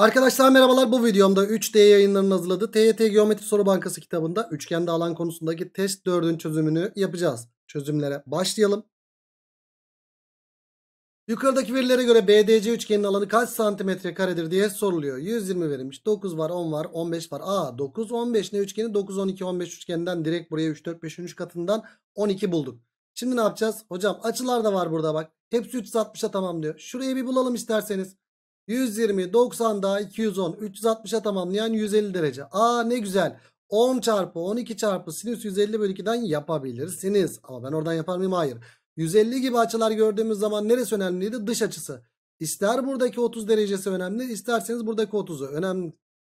Arkadaşlar merhabalar bu videomda 3D yayınlarının hazırladığı TYT Geometri Soru Bankası kitabında üçgende alan konusundaki test 4'ün çözümünü yapacağız. Çözümlere başlayalım. Yukarıdaki verilere göre BDC üçgenin alanı kaç santimetre karedir diye soruluyor. 120 verilmiş. 9 var, 10 var, 15 var. Aa 9, 15 ne üçgeni? 9, 12, 15 üçgeninden direkt buraya 3, 4, 5, 3 katından 12 bulduk. Şimdi ne yapacağız? Hocam açılar da var burada bak. Hepsi 360'a tamam diyor. Şurayı bir bulalım isterseniz. 120, 90 daha 210, 360'a tamamlayan 150 derece. Aa ne güzel. 10 çarpı 12 çarpı sinüs 150 bölü 2'den yapabilirsiniz. Ama ben oradan yapar mıyım? Hayır. 150 gibi açılar gördüğümüz zaman neresi önemliydi? Dış açısı. İster buradaki 30 derecesi önemli, isterseniz buradaki 30'u önemli.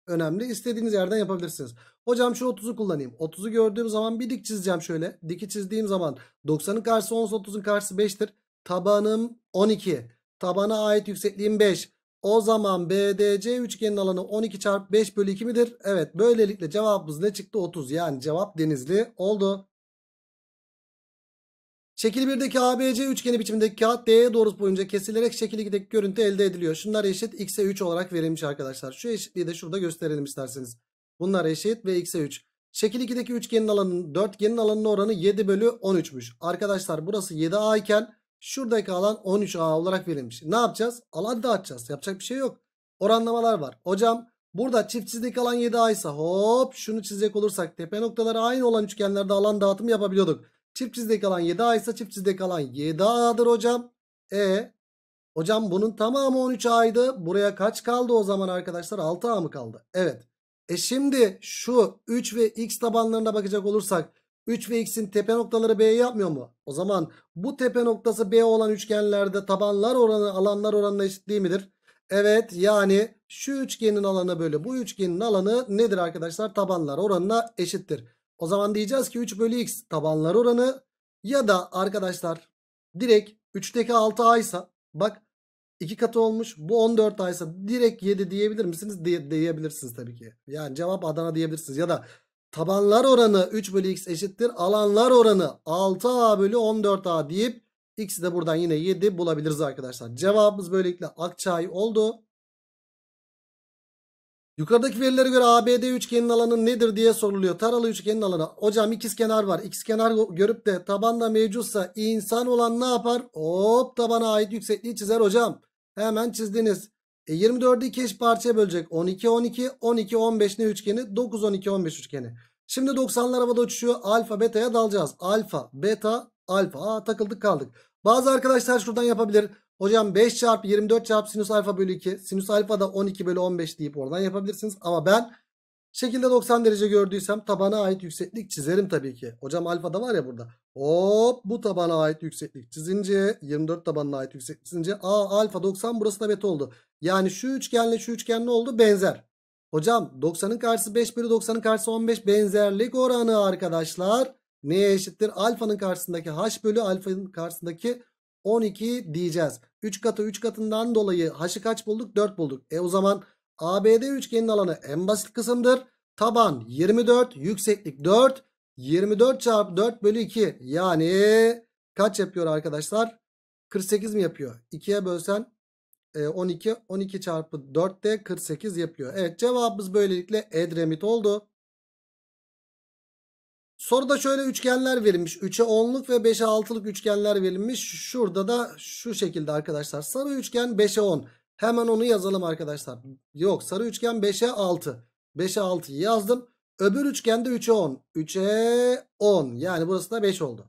Önemli. İstediğiniz yerden yapabilirsiniz. Hocam şu 30'u kullanayım. 30'u gördüğüm zaman bir dik çizeceğim şöyle. Diki çizdiğim zaman 90'ın karşısı 10, 30'un karşısı 5'tir. Tabanım 12. Tabana ait yüksekliğim 5. O zaman BDC üçgenin alanı 12 çarpı 5 bölü 2 midir? Evet böylelikle cevabımız ne çıktı? 30 yani cevap denizli oldu. Şekil 1'deki ABC üçgeni biçimindeki kağıt D'ye doğrusu boyunca kesilerek şekil 2'deki görüntü elde ediliyor. Şunlar eşit x'e 3 olarak verilmiş arkadaşlar. Şu eşitliği de şurada gösterelim isterseniz. Bunlar eşit ve x'e 3. Şekil 2'deki üçgenin alanının dörtgenin alanının oranı 7 bölü 13'müş. Arkadaşlar burası 7A iken Şuradaki alan 13A olarak verilmiş. Ne yapacağız? Alan dağıtacağız. Yapacak bir şey yok. Oranlamalar var. Hocam burada çift alan 7A ise hop şunu çizecek olursak tepe noktaları aynı olan üçgenlerde alan dağıtımı yapabiliyorduk. Çift alan 7A ise çift alan 7A'dır hocam. E hocam bunun tamamı 13A'ydı. Buraya kaç kaldı o zaman arkadaşlar? 6A mı kaldı? Evet. E şimdi şu 3 ve x tabanlarına bakacak olursak 3 ve x'in tepe noktaları B yapmıyor mu? O zaman bu tepe noktası B olan üçgenlerde tabanlar oranı alanlar oranına eşit değil midir? Evet yani şu üçgenin alanı böyle bu üçgenin alanı nedir arkadaşlar? Tabanlar oranına eşittir. O zaman diyeceğiz ki 3 bölü x tabanlar oranı ya da arkadaşlar direkt 3'teki 6a ise bak 2 katı olmuş bu 14 a ise direkt 7 diyebilir misiniz? Diye, diyebilirsiniz tabii ki. Yani cevap Adana diyebilirsiniz ya da Tabanlar oranı 3 bölü x eşittir. Alanlar oranı 6a bölü 14a deyip x'i de buradan yine 7 bulabiliriz arkadaşlar. Cevabımız böylelikle Akçay oldu. Yukarıdaki verilere göre ABD üçgenin alanı nedir diye soruluyor. Taralı üçgenin alanı. Hocam kenar var. kenar görüp de tabanda mevcutsa insan olan ne yapar? Hop tabana ait yüksekliği çizer hocam. Hemen çizdiniz. E 24'ü 2 eş parçaya bölecek. 12 12 12 15 ne üçgeni? 9 12 15 üçgeni. Şimdi 90'lar havada uçuşuyor. Alfa beta'ya dalacağız. Alfa beta alfa. Aa, takıldık kaldık. Bazı arkadaşlar şuradan yapabilir. Hocam 5 çarpı 24 çarpı sinüs alfa bölü 2. Sinüs alfa da 12 bölü 15 deyip oradan yapabilirsiniz. Ama ben şekilde 90 derece gördüysem tabana ait yükseklik çizerim tabii ki. Hocam alfa da var ya burada. Hop bu tabana ait yükseklik çizince 24 tabanına ait yükseklik çizince a alfa 90 burası da beta oldu. Yani şu üçgenle şu üçgen ne oldu? Benzer. Hocam 90'ın karşısı 5 bölü 90'ın karşısı 15 benzerlik oranı arkadaşlar. Neye eşittir? Alfanın karşısındaki h bölü alfanın karşısındaki 12 diyeceğiz. 3 katı 3 katından dolayı h'ı kaç bulduk? 4 bulduk. E o zaman ABD üçgenin alanı en basit kısımdır. Taban 24, yükseklik 4. 24 çarpı 4 bölü 2 yani kaç yapıyor arkadaşlar? 48 mi yapıyor? 2'ye bölsen 12 12 çarpı 4 de 48 yapıyor. Evet cevabımız böylelikle Edremit oldu. Soruda şöyle üçgenler verilmiş. 3'e 10'luk ve 5'e 6'lık üçgenler verilmiş. Şurada da şu şekilde arkadaşlar. Sarı üçgen 5'e 10. Hemen onu yazalım arkadaşlar. Yok sarı üçgen 5'e 6. 5'e 6'yı yazdım. Öbür üçgende 3'e 10. 3'e 10. Yani burası da 5 oldu.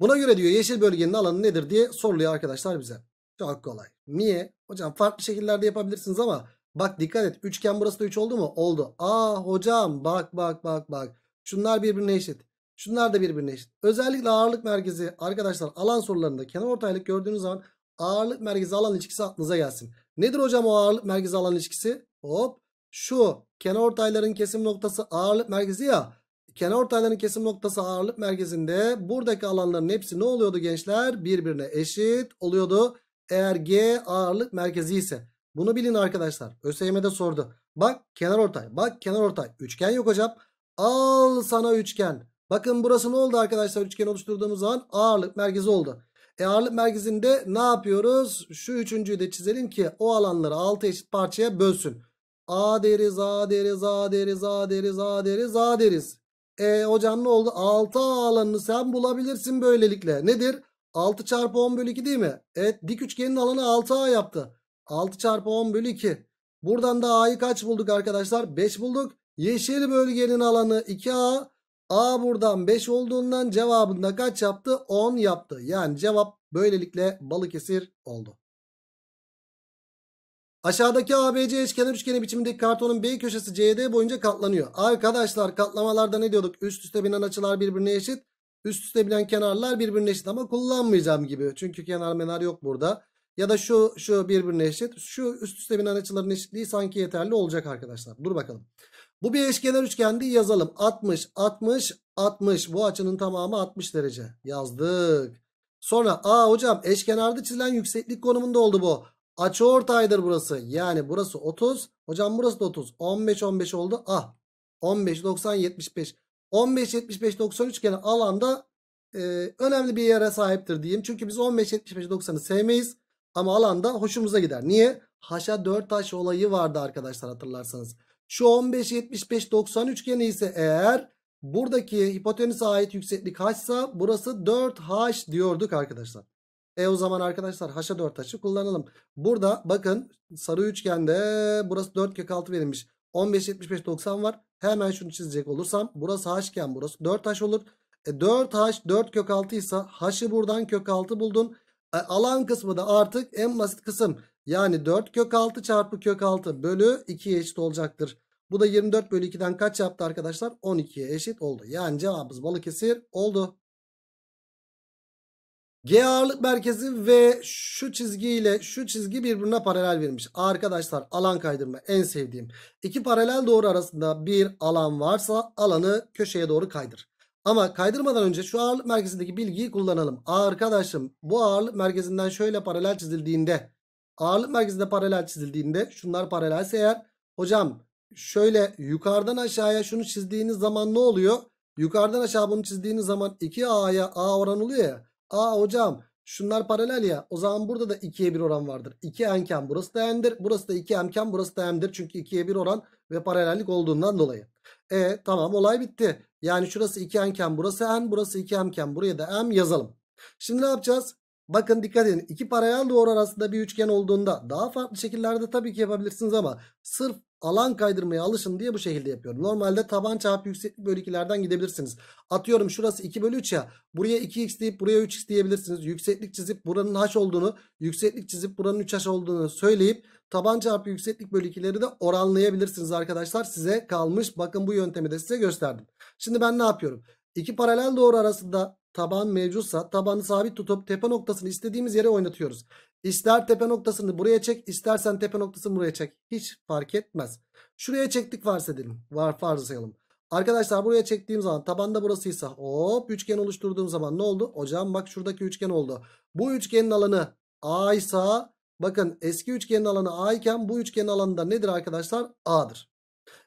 Buna göre diyor yeşil bölgenin alanı nedir diye soruluyor arkadaşlar bize. Çok kolay. Niye? Hocam farklı şekillerde yapabilirsiniz ama bak dikkat et. Üçgen burası da 3 oldu mu? Oldu. Aa hocam bak bak bak bak. Şunlar birbirine eşit. Şunlar da birbirine eşit. Özellikle ağırlık merkezi arkadaşlar alan sorularında kenar ortaylık gördüğünüz zaman ağırlık merkezi alan ilişkisi aklınıza gelsin. Nedir hocam o ağırlık merkezi alan ilişkisi? Hop şu kenar ortayların kesim noktası ağırlık merkezi ya. Kenar ortayların kesim noktası ağırlık merkezinde buradaki alanların hepsi ne oluyordu gençler? Birbirine eşit oluyordu. Eğer G ağırlık merkezi ise. Bunu bilin arkadaşlar. ÖSYM'de sordu. Bak kenar ortay. Bak kenar ortay. Üçgen yok hocam. Al sana üçgen. Bakın burası ne oldu arkadaşlar? Üçgen oluşturduğumuz zaman ağırlık merkezi oldu. E ağırlık merkezinde ne yapıyoruz? Şu üçüncüyü de çizelim ki o alanları 6 eşit parçaya bölsün. A deriz, A deriz, A deriz, A deriz, A deriz, A deriz. E hocam ne oldu? 6 alanını sen bulabilirsin böylelikle. Nedir? 6 çarpı 10 bölü 2 değil mi? Evet dik üçgenin alanı 6A yaptı. 6 çarpı 10 bölü 2. Buradan da A'yı kaç bulduk arkadaşlar? 5 bulduk. Yeşil bölgenin alanı 2A. A buradan 5 olduğundan cevabında kaç yaptı? 10 yaptı. Yani cevap böylelikle Balıkesir oldu. Aşağıdaki ABC eşkenar üçgeni biçimindeki kartonun B köşesi CD boyunca katlanıyor. Arkadaşlar katlamalarda ne diyorduk? Üst üste binen açılar birbirine eşit. Üst üste binen kenarlar birbirine eşit ama kullanmayacağım gibi. Çünkü kenar menar yok burada. Ya da şu şu birbirine eşit. Şu üst üste binen açıların eşitliği sanki yeterli olacak arkadaşlar. Dur bakalım. Bu bir eşkenar üçgendi yazalım. 60, 60, 60. Bu açının tamamı 60 derece. Yazdık. Sonra aa hocam eşkenarda çizilen yükseklik konumunda oldu bu. Açı ortaydır burası. Yani burası 30. Hocam burası da 30. 15 15 oldu. Ah. 15 90 75. 15 75 90 üçgeni alanda e, önemli bir yere sahiptir diyeyim. Çünkü biz 15 75 90'ı sevmeyiz. Ama alanda hoşumuza gider. Niye? Haşa 4 taş olayı vardı arkadaşlar hatırlarsanız. Şu 15 75 90 üçgeni ise eğer buradaki hipotenüse ait yükseklik h ise burası 4h diyorduk arkadaşlar. E o zaman arkadaşlar haşa 4 taşı kullanalım. Burada bakın sarı üçgende burası 4 kök 6 verilmiş. 15 75 90 var. Hemen şunu çizecek olursam burası h iken burası 4 taş olur. E 4h 4 kök 6 ise h'ı buradan kök 6 buldun. E, alan kısmı da artık en basit kısım. Yani 4 kök 6 çarpı kök 6 bölü 2'ye eşit olacaktır. Bu da 24 bölü 2'den kaç yaptı arkadaşlar? 12'ye eşit oldu. Yani cevabımız Balıkesir oldu. G ağırlık merkezi ve şu çizgiyle şu çizgi birbirine paralel verilmiş. Arkadaşlar alan kaydırma en sevdiğim. İki paralel doğru arasında bir alan varsa alanı köşeye doğru kaydır. Ama kaydırmadan önce şu ağırlık merkezindeki bilgiyi kullanalım. Arkadaşım bu ağırlık merkezinden şöyle paralel çizildiğinde ağırlık merkezinde paralel çizildiğinde şunlar paralelse eğer hocam şöyle yukarıdan aşağıya şunu çizdiğiniz zaman ne oluyor? Yukarıdan aşağı bunu çizdiğiniz zaman 2A'ya A oran oluyor ya. A hocam şunlar paralel ya. O zaman burada da 2'ye 1 oran vardır. 2 enken burası da n'dir. Burası da 2 emken burası da m'dir. Çünkü 2'ye 1 oran ve paralellik olduğundan dolayı. E tamam olay bitti. Yani şurası 2 enken burası n. Burası 2 emken buraya da m yazalım. Şimdi ne yapacağız? Bakın dikkat edin. iki paralel doğru arasında bir üçgen olduğunda daha farklı şekillerde tabii ki yapabilirsiniz ama sırf alan kaydırmaya alışın diye bu şekilde yapıyorum. Normalde taban çarpı yükseklik bölü 2'lerden gidebilirsiniz. Atıyorum şurası 2 bölü 3 ya. Buraya 2x deyip buraya 3x diyebilirsiniz. Yükseklik çizip buranın h olduğunu, yükseklik çizip buranın 3h olduğunu söyleyip taban çarpı yükseklik bölü 2'leri de oranlayabilirsiniz arkadaşlar. Size kalmış. Bakın bu yöntemi de size gösterdim. Şimdi ben ne yapıyorum? İki paralel doğru arasında taban mevcutsa tabanı sabit tutup tepe noktasını istediğimiz yere oynatıyoruz. İster tepe noktasını buraya çek istersen tepe noktasını buraya çek. Hiç fark etmez. Şuraya çektik varsedelim. Var varsayalım. Arkadaşlar buraya çektiğim zaman tabanda burasıysa hop üçgen oluşturduğum zaman ne oldu? Hocam bak şuradaki üçgen oldu. Bu üçgenin alanı A ise bakın eski üçgenin alanı A iken bu üçgenin alanı da nedir arkadaşlar? A'dır.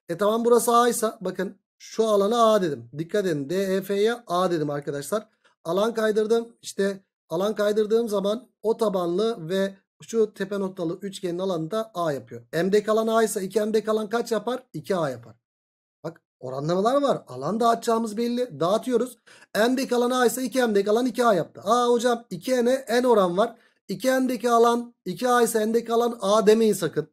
E tamam burası A ise bakın şu alana A dedim. Dikkat edin DEF'ye A dedim arkadaşlar. Alan kaydırdım. İşte alan kaydırdığım zaman o tabanlı ve şu tepe noktalı üçgenin alanı da A yapıyor. M'de kalan A ise 2M'de kalan kaç yapar? 2A yapar. Bak oranlamalar var. Alan dağıtacağımız belli. Dağıtıyoruz. M'de kalan A ise 2M'de kalan 2A yaptı. Aa hocam 2N'e N oran var. 2N'deki alan 2A ise N'deki alan A demeyin sakın.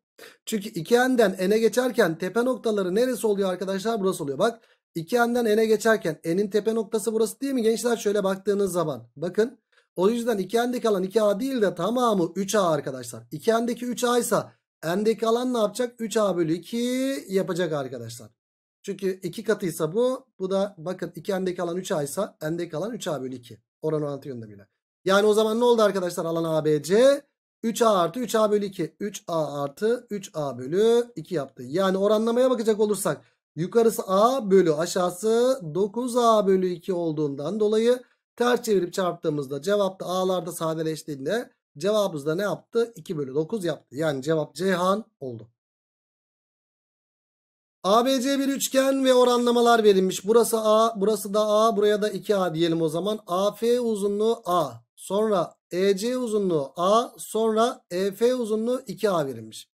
Çünkü 2N'den N'e geçerken tepe noktaları neresi oluyor arkadaşlar? Burası oluyor. Bak 2N'den N'e geçerken N'in tepe noktası burası değil mi gençler? Şöyle baktığınız zaman. Bakın o yüzden 2N'deki alan 2A değil de tamamı 3A arkadaşlar. 2N'deki 3A ise N'deki alan ne yapacak? 3A bölü 2 yapacak arkadaşlar. Çünkü 2 katıysa bu. Bu da bakın 2N'deki alan 3A ise N'deki alan 3A bölü 2. Oran orantı yöntemiyle. Yani o zaman ne oldu arkadaşlar alan ABC? 3A artı 3A bölü 2. 3A artı 3A bölü 2 yaptı. Yani oranlamaya bakacak olursak yukarısı A bölü aşağısı 9A bölü 2 olduğundan dolayı ters çevirip çarptığımızda cevapta A'larda sadeleştiğinde cevabımız da ne yaptı? 2 bölü 9 yaptı. Yani cevap Ceyhan oldu. ABC bir üçgen ve oranlamalar verilmiş. Burası A, burası da A, buraya da 2A diyelim o zaman. AF uzunluğu A. sonra EC uzunluğu A sonra EF uzunluğu 2A verilmiş.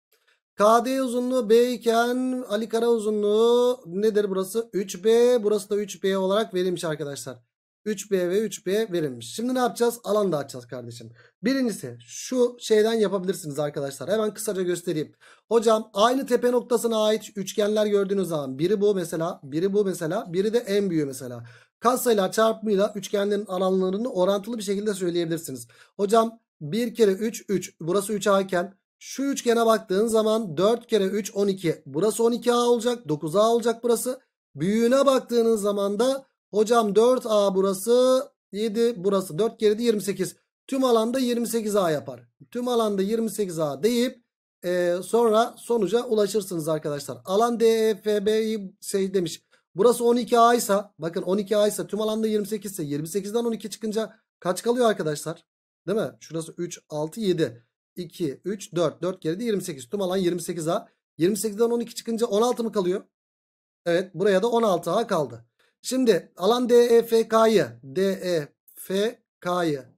KD uzunluğu B iken Ali Kara uzunluğu nedir burası? 3B burası da 3B olarak verilmiş arkadaşlar. 3B ve 3B verilmiş. Şimdi ne yapacağız? Alan dağıtacağız kardeşim. Birincisi şu şeyden yapabilirsiniz arkadaşlar. Hemen kısaca göstereyim. Hocam aynı tepe noktasına ait üçgenler gördüğünüz zaman biri bu mesela, biri bu mesela, biri de en büyüğü mesela. Katsayılar çarpımıyla üçgenlerin alanlarını orantılı bir şekilde söyleyebilirsiniz. Hocam 1 kere 3 3 burası 3A iken şu üçgene baktığın zaman 4 kere 3 12 burası 12A olacak 9A olacak burası. Büyüğüne baktığınız zaman da hocam 4A burası 7 burası 4 kere de 28. Tüm alanda 28A yapar. Tüm alanda 28A deyip e, sonra sonuca ulaşırsınız arkadaşlar. Alan DEFB'yi şey demiş. Burası 12A ise bakın 12A ise tüm alanda 28 ise 28'den 12 çıkınca kaç kalıyor arkadaşlar? Değil mi? Şurası 3, 6, 7. 2, 3, 4. 4 kere de 28. Tüm alan 28A. 28'den 12 çıkınca 16 mı kalıyor? Evet buraya da 16A kaldı. Şimdi alan DEFK'yı DEFK'yı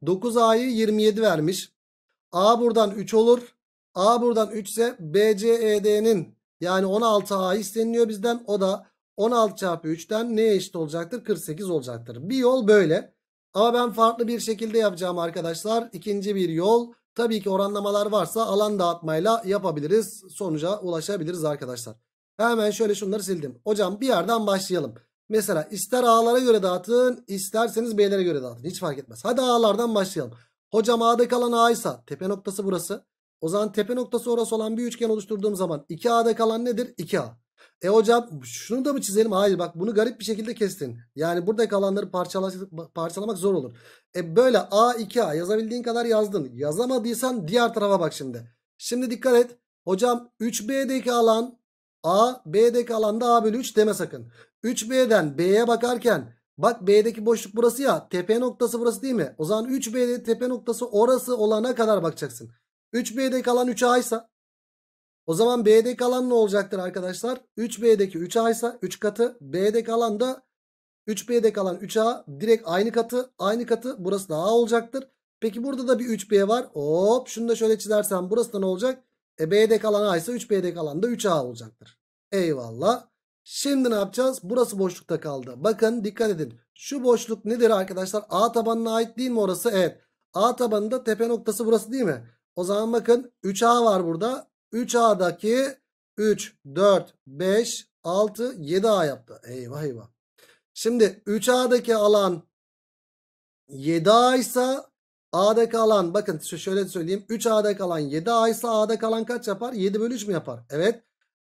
9A'yı 27 vermiş. A buradan 3 olur. A buradan 3 ise BCED'nin yani 16A isteniyor bizden. O da 16 çarpı 3'ten neye eşit olacaktır? 48 olacaktır. Bir yol böyle. Ama ben farklı bir şekilde yapacağım arkadaşlar. İkinci bir yol. Tabii ki oranlamalar varsa alan dağıtmayla yapabiliriz. Sonuca ulaşabiliriz arkadaşlar. Hemen şöyle şunları sildim. Hocam bir yerden başlayalım. Mesela ister A'lara göre dağıtın isterseniz B'lere göre dağıtın. Hiç fark etmez. Hadi A'lardan başlayalım. Hocam A'da kalan A ise tepe noktası burası. O zaman tepe noktası orası olan bir üçgen oluşturduğum zaman 2A'da kalan nedir? 2A. E hocam şunu da mı çizelim? Hayır bak bunu garip bir şekilde kestin. Yani burada kalanları parçalamak, parçalamak zor olur. E böyle A 2A yazabildiğin kadar yazdın. Yazamadıysan diğer tarafa bak şimdi. Şimdi dikkat et. Hocam 3B'deki alan A, B'deki alanda A bölü 3 deme sakın. 3B'den B'ye bakarken bak B'deki boşluk burası ya. Tepe noktası burası değil mi? O zaman 3B'de tepe noktası orası olana kadar bakacaksın. 3B'deki alan 3A ise o zaman B'deki alan ne olacaktır arkadaşlar? 3B'deki 3A ise 3 katı. B'deki alan da 3B'deki alan 3A direkt aynı katı. Aynı katı burası da A olacaktır. Peki burada da bir 3B var. Hop şunu da şöyle çizersem burası da ne olacak? E B'deki alan A ise 3B'deki alan da 3A olacaktır. Eyvallah. Şimdi ne yapacağız? Burası boşlukta kaldı. Bakın dikkat edin. Şu boşluk nedir arkadaşlar? A tabanına ait değil mi orası? Evet. A tabanında tepe noktası burası değil mi? O zaman bakın 3A var burada. 3A'daki 3, 4, 5, 6, 7A yaptı. Eyvah eyvah. Şimdi 3A'daki alan 7A ise A'daki alan bakın şöyle söyleyeyim. 3A'daki alan 7A ise A'daki alan kaç yapar? 7 bölü 3 mü yapar? Evet.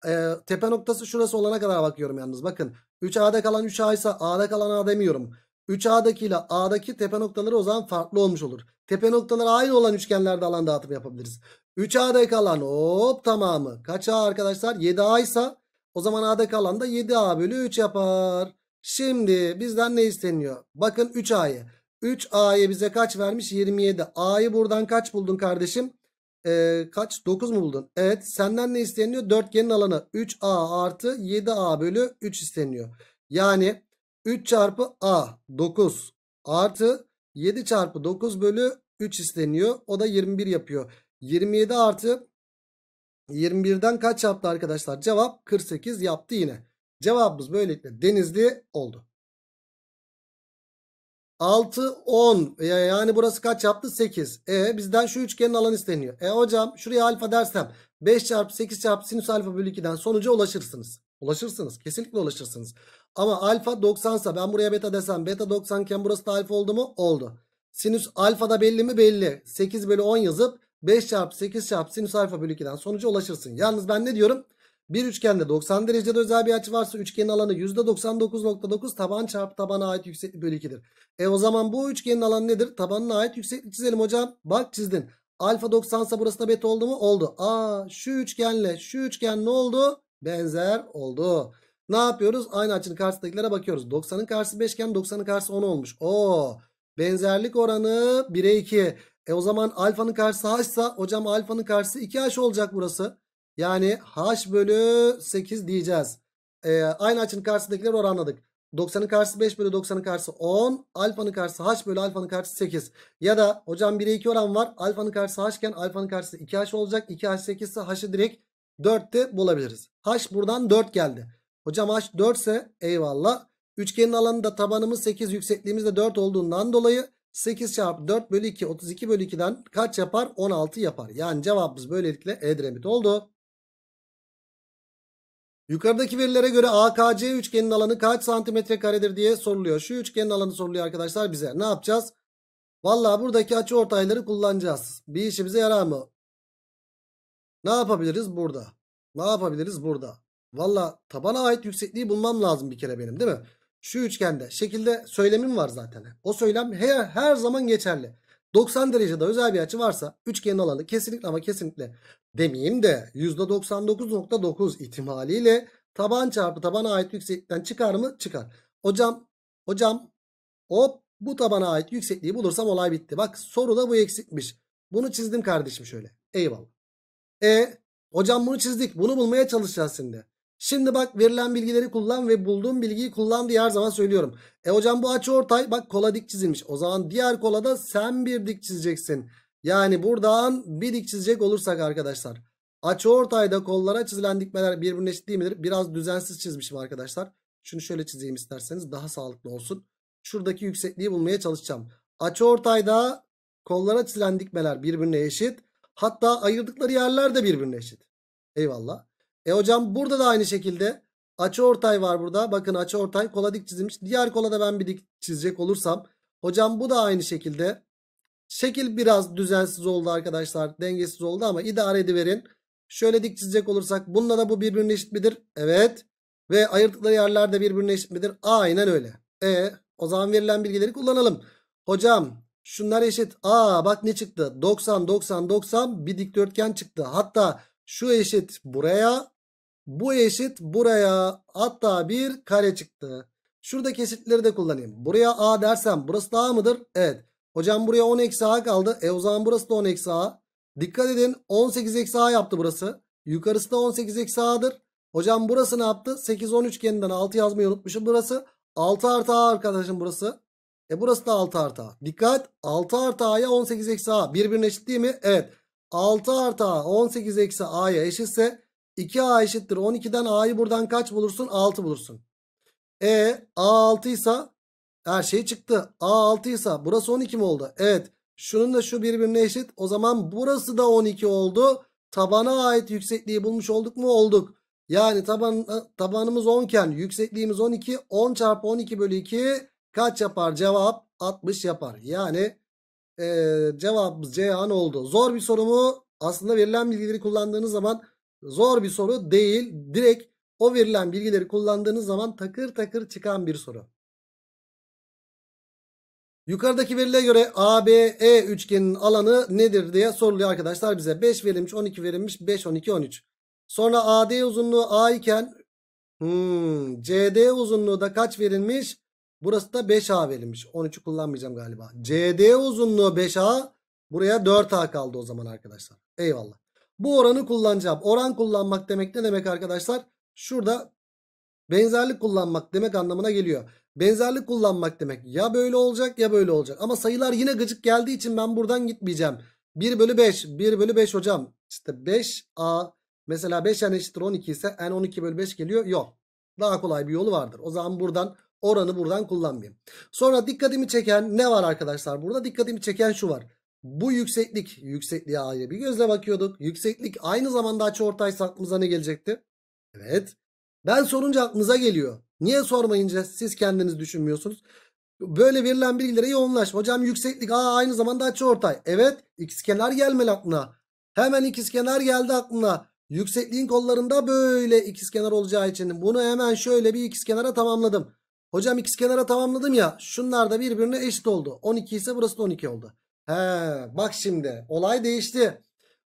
Ee, tepe noktası şurası olana kadar bakıyorum yalnız. Bakın 3A'da kalan 3A ise A'da kalan A demiyorum. 3A'daki ile A'daki tepe noktaları o zaman farklı olmuş olur. Tepe noktaları aynı olan üçgenlerde alan dağıtımı yapabiliriz. 3A'daki alan hop tamamı. Kaç A arkadaşlar? 7A ise o zaman A'daki alan da 7A bölü 3 yapar. Şimdi bizden ne isteniyor? Bakın 3A'yı. 3A'yı bize kaç vermiş? 27. A'yı buradan kaç buldun kardeşim? Ee, kaç? 9 mu buldun? Evet. Senden ne isteniyor? Dörtgenin alanı 3A artı 7A bölü 3 isteniyor. Yani 3 çarpı A 9 artı 7 çarpı 9 bölü 3 isteniyor. O da 21 yapıyor. 27 artı 21'den kaç yaptı arkadaşlar? Cevap 48 yaptı yine. Cevabımız böylelikle Denizli oldu. 6, 10 yani burası kaç yaptı? 8. E bizden şu üçgenin alanı isteniyor. E hocam şuraya alfa dersem 5 çarpı 8 çarpı sinüs alfa bölü 2'den sonuca ulaşırsınız. Ulaşırsınız. Kesinlikle ulaşırsınız. Ama alfa 90 ise ben buraya beta desem beta 90 iken burası da alfa oldu mu? Oldu. Sinüs alfa da belli mi? Belli. 8 bölü 10 yazıp 5 çarpı 8 çarpı sinüs alfa bölü 2'den sonuca ulaşırsın. Yalnız ben ne diyorum? Bir üçgende 90 derecede özel bir açı varsa üçgenin alanı %99.9 taban çarpı tabana ait yükseklik bölü 2'dir. E o zaman bu üçgenin alanı nedir? Tabanına ait yükseklik çizelim hocam. Bak çizdin. Alfa 90 ise burası da beta oldu mu? Oldu. Aa şu üçgenle şu üçgen ne oldu? Benzer oldu. Ne yapıyoruz? Aynı açının karşısındakilere bakıyoruz. 90'ın karşısı 5 iken 90'ın karşısı 10 olmuş. Oo. Benzerlik oranı 1'e 2. E o zaman alfanın karşısı h ise hocam alfanın karşısı 2h olacak burası. Yani h bölü 8 diyeceğiz. E, aynı açının karşısındakileri oranladık. 90'ın karşısı 5 bölü 90'ın karşısı 10. Alfanın karşısı h bölü alfanın karşısı 8. Ya da hocam 1'e 2 oran var. Alfanın karşısı h iken alfanın karşısı 2h olacak. 2h 8 ise h'ı direkt 4'te bulabiliriz. h buradan 4 geldi. Hocam h 4 ise eyvallah. Üçgenin alanında tabanımız 8 yüksekliğimiz de 4 olduğundan dolayı 8 çarpı 4 bölü 2 32 bölü 2'den kaç yapar? 16 yapar. Yani cevabımız böylelikle Edremit oldu. Yukarıdaki verilere göre AKC üçgenin alanı kaç santimetre karedir diye soruluyor. Şu üçgenin alanı soruluyor arkadaşlar bize. Ne yapacağız? Vallahi buradaki açı ortayları kullanacağız. Bir işimize yarar mı? Ne yapabiliriz burada? Ne yapabiliriz burada? Valla tabana ait yüksekliği bulmam lazım bir kere benim değil mi? Şu üçgende şekilde söylemim var zaten. O söylem her, her zaman geçerli. 90 derecede özel bir açı varsa üçgenin alanı kesinlikle ama kesinlikle demeyeyim de %99.9 ihtimaliyle taban çarpı tabana ait yükseklikten çıkar mı? Çıkar. Hocam hocam hop bu tabana ait yüksekliği bulursam olay bitti. Bak soruda bu eksikmiş. Bunu çizdim kardeşim şöyle. Eyvallah. E hocam bunu çizdik. Bunu bulmaya çalışacağız şimdi. Şimdi bak verilen bilgileri kullan ve bulduğum bilgiyi kullan diye her zaman söylüyorum. E hocam bu açı ortay bak kola dik çizilmiş. O zaman diğer kolada sen bir dik çizeceksin. Yani buradan bir dik çizecek olursak arkadaşlar. Açı ortayda kollara çizilen dikmeler birbirine eşit değil midir? Biraz düzensiz çizmişim arkadaşlar. Şunu şöyle çizeyim isterseniz daha sağlıklı olsun. Şuradaki yüksekliği bulmaya çalışacağım. Açı ortayda kollara çizilen dikmeler birbirine eşit. Hatta ayırdıkları yerler de birbirine eşit. Eyvallah. E hocam burada da aynı şekilde açı ortay var burada. Bakın açı ortay kola dik çizilmiş. Diğer kola da ben bir dik çizecek olursam. Hocam bu da aynı şekilde. Şekil biraz düzensiz oldu arkadaşlar. Dengesiz oldu ama idare ediverin. Şöyle dik çizecek olursak bununla da bu birbirine eşit midir? Evet. Ve ayırdıkları yerler de birbirine eşit midir? Aynen öyle. E o zaman verilen bilgileri kullanalım. Hocam şunlar eşit. Aa bak ne çıktı? 90 90 90 bir dikdörtgen çıktı. Hatta şu eşit buraya. Bu eşit buraya. Hatta bir kare çıktı. Şuradaki eşitleri de kullanayım. Buraya A dersem burası da A mıdır? Evet. Hocam buraya 10 eksi A kaldı. E o zaman burası da 10 eksi A. Dikkat edin 18 eksi A yaptı burası. Yukarısı da 18 eksi A'dır. Hocam burası ne yaptı? 8 10 üçgeninden 6 yazmayı unutmuşum burası. 6 artı A arkadaşım burası. E burası da 6 artı A. Dikkat 6 artı A'ya 18 eksi A. Birbirine eşit değil mi? Evet. 6 artı A 18 eksi A'ya eşitse 2A eşittir 12'den A'yı buradan kaç bulursun? 6 bulursun. E A6 ise her şey çıktı. A6 ise burası 12 mi oldu? Evet. Şunun da şu birbirine eşit. O zaman burası da 12 oldu. Tabana ait yüksekliği bulmuş olduk mu? Olduk. Yani taban, tabanımız 10 iken yüksekliğimiz 12. 10 çarpı 12 bölü 2 kaç yapar? Cevap 60 yapar. Yani ee, cevabımız Ceyhan oldu. Zor bir soru mu? Aslında verilen bilgileri kullandığınız zaman zor bir soru değil. Direkt o verilen bilgileri kullandığınız zaman takır takır çıkan bir soru. Yukarıdaki verilere göre ABE üçgenin alanı nedir diye soruluyor arkadaşlar bize. 5 verilmiş 12 verilmiş 5 12 13. Sonra AD uzunluğu A iken hmm, CD uzunluğu da kaç verilmiş? Burası da 5A verilmiş. 13'ü kullanmayacağım galiba. CD uzunluğu 5A. Buraya 4A kaldı o zaman arkadaşlar. Eyvallah. Bu oranı kullanacağım. Oran kullanmak demek ne demek arkadaşlar? Şurada benzerlik kullanmak demek anlamına geliyor. Benzerlik kullanmak demek ya böyle olacak ya böyle olacak. Ama sayılar yine gıcık geldiği için ben buradan gitmeyeceğim. 1 bölü 5. 1 bölü 5 hocam. İşte 5A mesela 5 n eşittir 12 ise n 12 bölü 5 geliyor. Yok. Daha kolay bir yolu vardır. O zaman buradan oranı buradan kullanmayayım. Sonra dikkatimi çeken ne var arkadaşlar? Burada dikkatimi çeken şu var. Bu yükseklik, yüksekliğe ayrı bir gözle bakıyorduk. Yükseklik aynı zamanda açıortaysa aklımıza ne gelecekti? Evet. Ben sorunca aklınıza geliyor. Niye sormayınca siz kendiniz düşünmüyorsunuz? Böyle verilen bilgilere yoğunlaş. Hocam yükseklik aa, aynı zamanda açıortay. Evet ikizkenar gelmeli aklına. Hemen ikizkenar geldi aklına. Yüksekliğin kollarında böyle ikizkenar olacağı için bunu hemen şöyle bir ikizkenara tamamladım. Hocam ikizkenara tamamladım ya. Şunlar da birbirine eşit oldu. 12 ise burası da 12 oldu. He, bak şimdi olay değişti.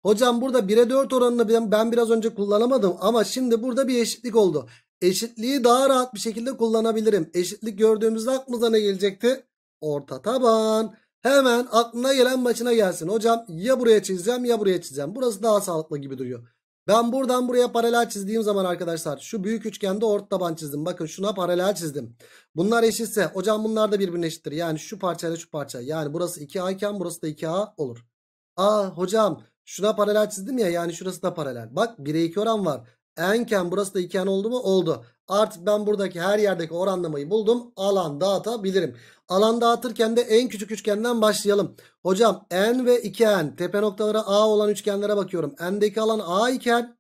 Hocam burada 1'e 4 oranını ben, ben biraz önce kullanamadım ama şimdi burada bir eşitlik oldu. Eşitliği daha rahat bir şekilde kullanabilirim. Eşitlik gördüğümüzde aklımıza ne gelecekti? Orta taban. Hemen aklına gelen başına gelsin. Hocam ya buraya çizeceğim ya buraya çizeceğim. Burası daha sağlıklı gibi duruyor. Ben buradan buraya paralel çizdiğim zaman arkadaşlar şu büyük üçgende orta taban çizdim. Bakın şuna paralel çizdim. Bunlar eşitse hocam bunlar da birbirine eşittir. Yani şu parçayla şu parça. Yani burası 2A iken burası da 2A olur. Aa hocam şuna paralel çizdim ya yani şurası da paralel. Bak 1'e 2 oran var. N'ken burası da 2N oldu mu? Oldu. Artık ben buradaki her yerdeki oranlamayı buldum. Alan dağıtabilirim. Alan dağıtırken de en küçük üçgenden başlayalım. Hocam N ve 2N tepe noktaları A olan üçgenlere bakıyorum. N'deki alan A iken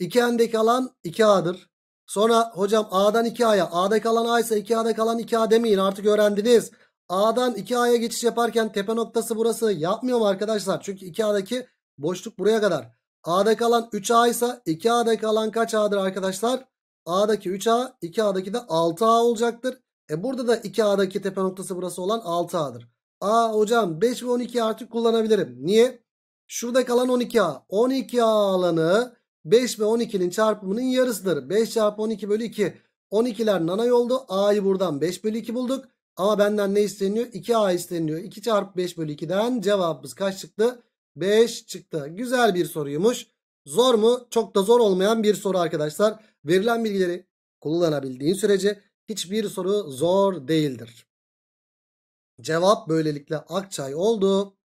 2N'deki alan 2A'dır. Sonra hocam A'dan 2A'ya A'daki alan A ise 2A'daki alan 2A demeyin artık öğrendiniz. A'dan 2A'ya geçiş yaparken tepe noktası burası yapmıyor mu arkadaşlar? Çünkü 2A'daki boşluk buraya kadar. A'daki alan 3A ise 2A'daki alan kaç A'dır arkadaşlar? A'daki 3A 2A'daki de 6A olacaktır. E burada da 2A'daki tepe noktası burası olan 6A'dır. Aa hocam 5 ve 12 artık kullanabilirim. Niye? Şurada kalan 12A. 12A alanı 5 ve 12'nin çarpımının yarısıdır. 5 çarpı 12 bölü 2. 12'ler nanay oldu. A'yı buradan 5 bölü 2 bulduk. Ama benden ne isteniyor? 2A isteniyor. 2 çarpı 5 bölü 2'den cevabımız kaç çıktı? 5 çıktı. Güzel bir soruymuş. Zor mu? Çok da zor olmayan bir soru arkadaşlar. Verilen bilgileri kullanabildiğin sürece hiçbir soru zor değildir. Cevap böylelikle Akçay oldu.